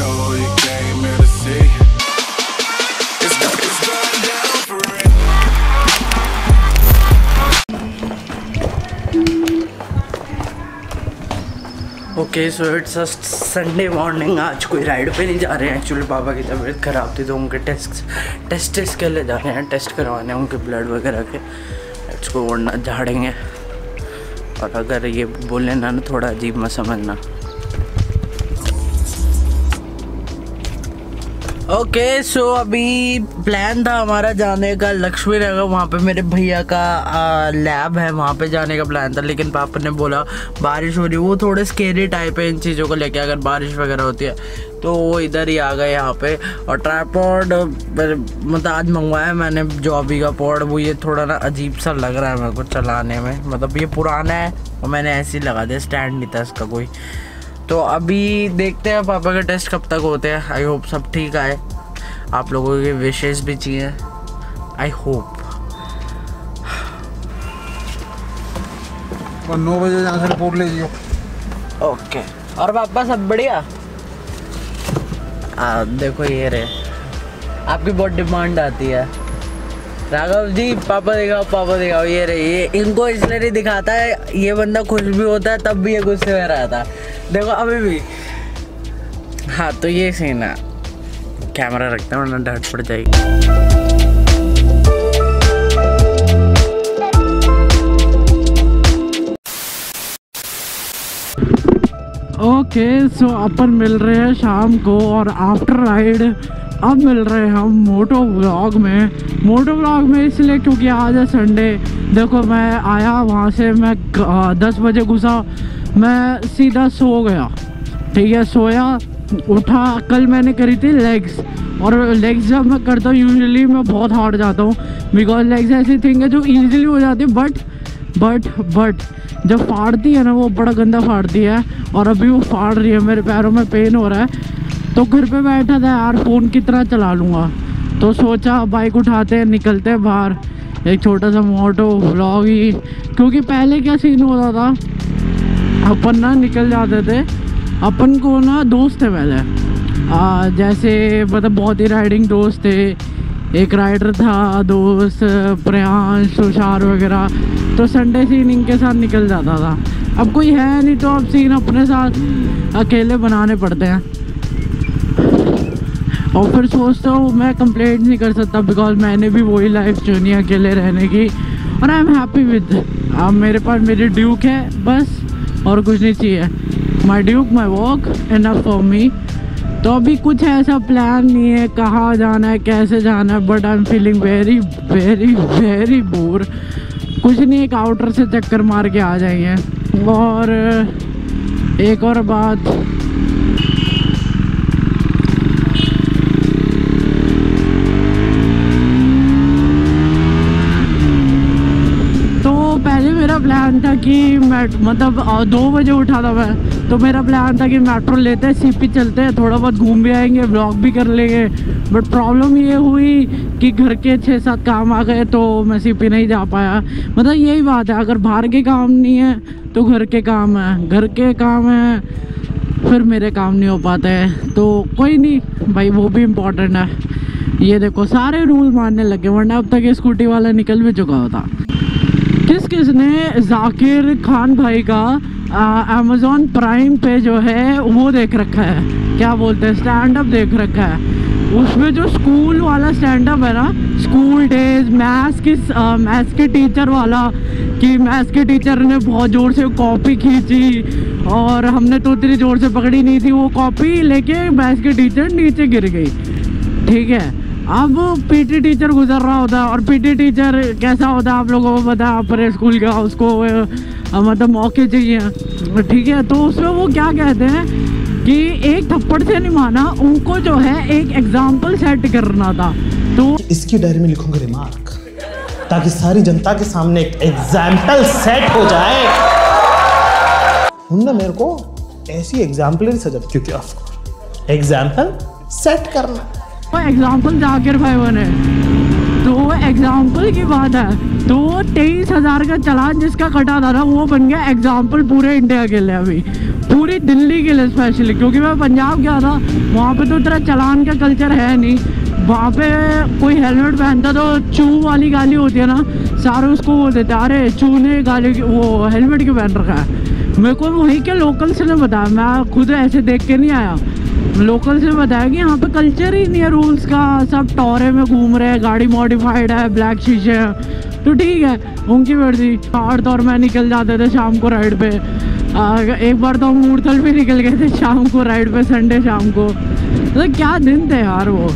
know you came here to see. It's, it's down for. Okay so it's just Sunday morning आज कोई ride पे नहीं जा रहे हैं. एक्चुअली पापा की तबीयत ख़राब थी तो उनके टेस्ट टेस्ट टेस्ट के लिए जा रहे हैं. टेस्ट करवाने उनके ब्लड वगैरह के. इसको ओढ़ना झाड़ेंगे. और अगर ये बोले ना ना थोड़ा अजीब मत समझना. ओके सो अभी प्लान था हमारा जाने का। लक्ष्मी नगर वहाँ पे मेरे भैया का लैब है, वहाँ पे जाने का प्लान था। लेकिन पापा ने बोला, बारिश हो रही वो थोड़े स्केरी टाइप है इन चीज़ों को लेके, अगर बारिश वगैरह होती है। तो वो इधर ही आ गए यहाँ पे। और ट्राईपॉड मतलब आज मंगवाया मैंने जो अभी का पॉड वो ये थोड़ा ना अजीब सा लग रहा है मेरे को चलाने में। मतलब ये पुराना है, और मैंने ऐसे ही लगा दिया। स्टैंड नहीं था इसका कोई। तो अभी देखते हैं पापा के टेस्ट कब तक होते हैं। आई होप सब ठीक आए। आप लोगों के विशेष भी चाहिए। आई होप और नौ बजे यहाँ से रिपोर्ट ले जियो ओके और पापा सब बढ़िया? आ, देखो ये रे आपकी बहुत डिमांड आती है। राघव जी, पापा दिखाओ पापा दिखाओ, ये रे ये इनको इसलिए नहीं दिखाता है, ये बंदा खुश भी होता है, तब भी ये गुस्से में रहता देखो, अभी भी। हाँ तो ये सीन है। कैमरा रखते हैं, वरना डांट पड़ जाएगी। ओके सो अपन मिल रहे हैं शाम को, और आफ्टर राइड अब मिल रहे हैं हम मोटो व्लॉग में। मोटो व्लॉग में इसलिए क्योंकि आज है संडे देखो, मैं आया वहाँ से, मैं दस बजे घुसा। मैं सीधा सो गया। ठीक है, सोया, उठा। कल मैंने करी थी लेग्स और लेग्स जब मैं करता हूँ यूजली मैं बहुत हार्ड जाता हूँ। बिकॉज़ लेग्स ऐसी थिंग है जो ईजिली हो जाती है। बट बट बट जब फाड़ती है ना, वो बड़ा गंदा फाड़ती है। और अभी वो फाड़ रही है, मेरे पैरों में पेन हो रहा है। तो घर पे बैठा था यार फ़ोन की तरह चला लूँगा। तो सोचा बाइक उठाते हैं निकलते हैं बाहर। एक छोटा सा मोटो ब्लॉग ही। क्योंकि पहले क्या सीन होता था? अपन ना निकल जाते थे। अपन को ना दोस्त थे पहले। आ, जैसे मतलब बहुत ही राइडिंग दोस्त थे। एक राइडर था दोस्त प्रयांश तुषार वगैरह। तो संडे सीन इनके साथ निकल जाता था। अब कोई है नहीं तो अब सीन अपने साथ अकेले बनाने पड़ते हैं। और फिर सोचता हूँ, मैं कंप्लेंट नहीं कर सकता बिकॉज़ मैंने भी वही लाइफ चुनी अकेले रहने की और आई एम हैप्पी विद अब मेरे पास मेरी ड्यूक है, बस और कुछ नहीं चाहिए। My Duke my walk enough for me तो अभी कुछ ऐसा प्लान नहीं है, कहाँ जाना है, कैसे जाना है but I am feeling very very very bore कुछ नहीं, एक आउटर से चक्कर मार के आ जाएँगे। और एक और बात तो पहले मेरा प्लान था कि मतलब दो बजे उठा था मैं। तो मेरा प्लान था कि मेट्रो लेते हैं सीपी चलते हैं, थोड़ा बहुत घूम भी आएँगे ब्लॉग भी कर लेंगे। बट प्रॉब्लम ये हुई कि घर के छः सात काम आ गए तो मैं सीपी नहीं जा पाया। मतलब यही बात है, अगर बाहर के काम नहीं है तो घर के काम है। घर के काम है, फिर मेरे काम नहीं हो पाते हैं। तो कोई नहीं, भाई, वो भी इम्पोर्टेंट है। ये देखो, सारे रूल मानने लगे वरना अब तक स्कूटी वाला निकल भी चुका होता। किस किस ने जाकिर खान भाई का अमेजोन प्राइम पे जो है, वो देख रखा है। क्या बोलते हैं? स्टैंड अप देख रखा है। उसमें जो स्कूल वाला स्टैंड अप है ना स्कूल डेज़ मैथ्स की मैथ्स के टीचर वाला, कि मैथ्स के टीचर ने बहुत ज़ोर से कॉपी खींची, और हमने तो इतनी ज़ोर से पकड़ी नहीं थी वो कॉपी लेके मैथ्स के टीचर नीचे गिर गई। ठीक है? अब पीटी टीचर गुजर रहा होता और पीटी टीचर कैसा होता आप लोगों को पता, अपने स्कूल का, उसको मतलब मौके चाहिए। ठीक है तो उसमें वो क्या कहते हैं कि एक थप्पड़ से नहीं माना, उनको जो है एक एग्ज़ाम्पल सेट करना था। तो इसकी डायरी में लिखूँगा रिमार्क ताकि सारी जनता के सामने एक एग्ज़ाम्पल सेट हो जाए। उनने मेरे को ऐसी एग्जाम्पलरी सजा क्योंकि एग्ज़ाम्पल सेट करना। वो एग्ज़ाम्पल जाकिर भाई बने। तो एग्ज़ाम्पल की बात है। तो तेईस हज़ार का चलान जिसका कटा था ना, वो बन गया एग्ज़ाम्पल पूरे इंडिया के लिए अभी। पूरी दिल्ली के लिए स्पेशली क्योंकि मैं पंजाब गया था, वहाँ पे तो इतना चलान का कल्चर है नहीं। वहाँ पे कोई हेलमेट पहनता तो चू वाली गाली होती है ना, सारे उसको वो देते, अरे, चू ने गाली वो हेलमेट क्यों पहन रखा है? मेरे को वहीं के लोकल से ने बताया, मैं खुद ऐसे देख के नहीं आया। लोकल से बताया कि यहाँ पे कल्चर ही नहीं है रूल्स का। सब टॉरे में घूम रहे हैं गाड़ी मॉडिफाइड है ब्लैक शीशे हैं। तो ठीक है उनकी मर्ज़ी। और दौर में निकल जाते थे शाम को राइड पे। आ, एक बार तो हम मूर्थल भी निकल गए थे शाम को राइड पे संडे शाम को। तो क्या दिन थे यार वो।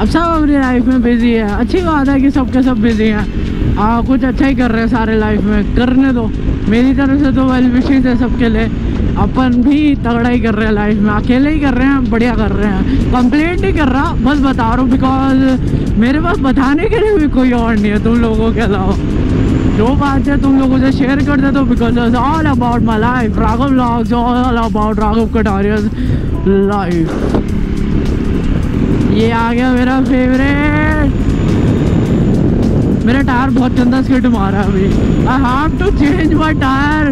अब सब अपनी लाइफ में बिज़ी है। अच्छी बात है कि सबके सब बिज़ी हैं। कुछ अच्छा ही कर रहे हैं सारे लाइफ में। करने दो। मेरी तरफ़ से तो वेल विशिंग है सबके लिए। अपन भी तगड़ा ही कर रहे हैं लाइफ में, अकेले ही कर रहे हैं, बढ़िया कर रहे हैं। कंप्लेंट नहीं कर रहा, बस बता रहा हूँ बिकॉज़ मेरे पास बताने के लिए भी कोई और नहीं है तुम लोगों के अलावा। जो बात है तुम लोगों से शेयर कर देता हूँ because all about my life Raghav blogs all about Raghav Kataria's life ये आ गया मेरा फेवरेट मेरा टायर बहुत चंदा स्किट मारा अभी। I have to change my tyre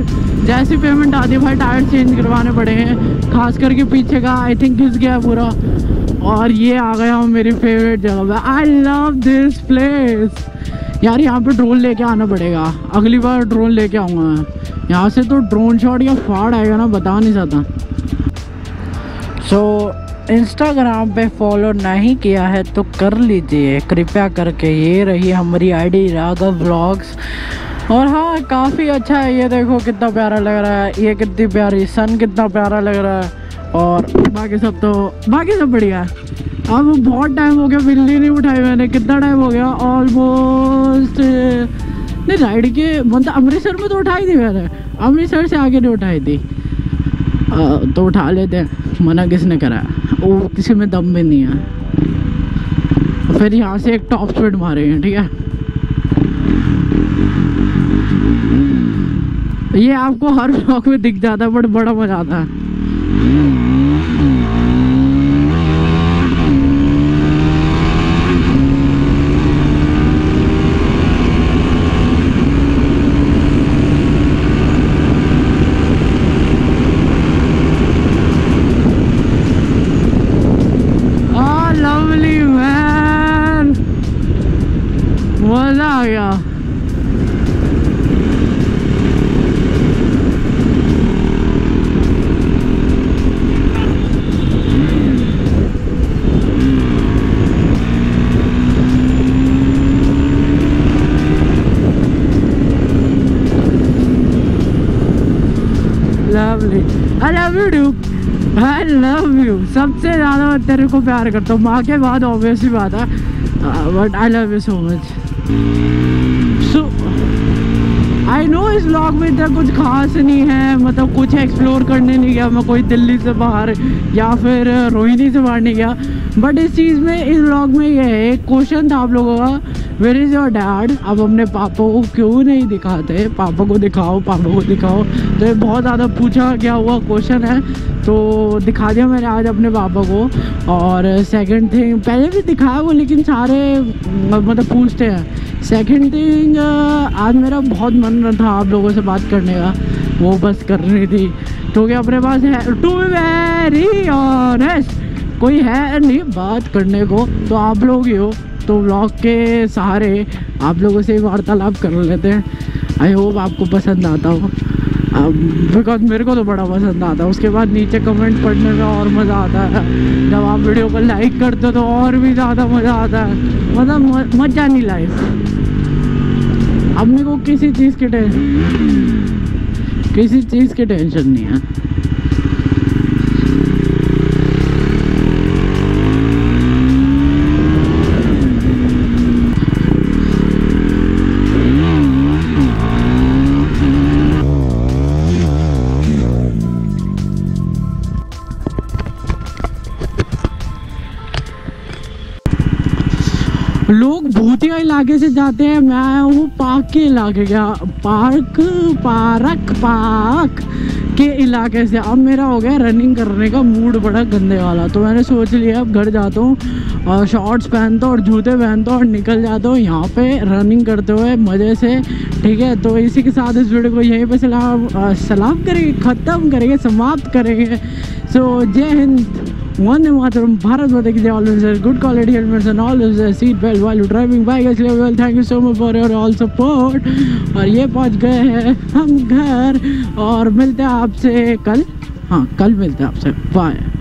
जैसी पेमेंट आती है भाई टायर चेंज करवाने पड़े हैं। खास करके पीछे का आई थिंक घिस गया पूरा। और ये आ गया हूँ मेरी फेवरेट जगह। पे आई लव दिस प्लेस यार यहाँ पे ड्रोन लेके आना पड़ेगा। अगली बार ड्रोन लेके आऊँगा मैं। यहाँ से तो ड्रोन शॉट या फाड़ आएगा ना बता नहीं सकता। सो so, इंस्टाग्राम पे फॉलो नहीं किया है तो कर लीजिए। कृपया करके ये रही हमारी आईडी राघव व्लॉग्स और हाँ काफ़ी अच्छा है ये देखो कितना प्यारा लग रहा है। ये कितनी प्यारी सन कितना प्यारा लग रहा है। और बाकी सब तो बाकी सब बढ़िया है। अब बहुत टाइम हो गया बिल्ली नहीं उठाई मैंने कितना टाइम हो गया? ऑलमोस्ट नहीं राइड के मतलब अमृतसर में तो उठाई थी मैंने। अमृतसर से आगे नहीं उठाई थी। आ, तो उठा लेते हैं मना किसने करा? वो किसी में दम भी नहीं है। फिर यहाँ से एक टॉप स्पीड मारेंगे ठीक है? ये आपको हर ब्लॉग में दिख जाता है बट बड़ा मज़ा आता है। Oh, मज़ा आ गया। Lovely I love you do I love you सबसे ज़्यादा मैं तेरे को प्यार करता हूँ। माँ के बाद ऑब्वियसली बात है। But I love you so much so I know इस ब्लॉग में इतना कुछ खास नहीं है। मतलब कुछ एक्सप्लोर करने नहीं गया। मैं कोई दिल्ली से बाहर या फिर रोहिणी से बाहर नहीं गया। बट इस चीज़ में, इस ब्लॉग में ये है। एक क्वेश्चन था आप लोगों का। वेर इज़ योर डैड अब अपने पापा को क्यों नहीं दिखाते? पापा को दिखाओ, पापा को दिखाओ। तो ये बहुत ज़्यादा पूछा गया हुआ क्वेश्चन है। तो दिखा दिया मैंने आज अपने पापा को। और सेकंड थिंग पहले भी दिखाया वो, लेकिन सारे मतलब पूछते हैं। सेकंड थिंग आज मेरा बहुत मन था आप लोगों से बात करने का। वो बस करनी थी। क्योंकि अपने पास है? टू बी वेरी ऑनेस्ट कोई है नहीं बात करने को। तो आप लोग ही हो। तो व्लॉग के सहारे आप लोगों से वार्तालाप कर लेते हैं। आई होप आपको पसंद आता हो। बिकॉज़ मेरे को तो बड़ा पसंद आता है। उसके बाद नीचे कमेंट पढ़ने में और मज़ा आता है। जब आप वीडियो को लाइक करते हो तो और भी ज़्यादा मज़ा आता है। मतलब मज़ा नहीं लाइफ अपने को किसी चीज़ की टेंशन किसी चीज़ की टेंशन नहीं है। लोग भूतिया इलाके से जाते हैं। मैं हूँ पार्क के इलाके गया पार्क पार्क पार्क के इलाके से। अब मेरा हो गया रनिंग करने का मूड बड़ा गंदे वाला। तो मैंने सोच लिया, अब घर जाता हूँ। और शॉर्ट्स पहनता हूँ और जूते पहनता हूँ और निकल जाता हूँ। यहाँ पे रनिंग करते हुए मज़े से, ठीक है? तो इसी के साथ इस वीडियो को यहीं पे सलाम सलाम करेंगे, ख़त्म करेंगे, समाप्त करेंगे। सो जय Hind. One Mataram, Bharat Mata ki always wear good quality helmets and always wear seat belt while you're driving bike. इसलिए well, thank you so much for your all support. और ये पहुँच गए हैं हम घर और मिलते हैं आपसे कल हाँ कल मिलते हैं आपसे बाय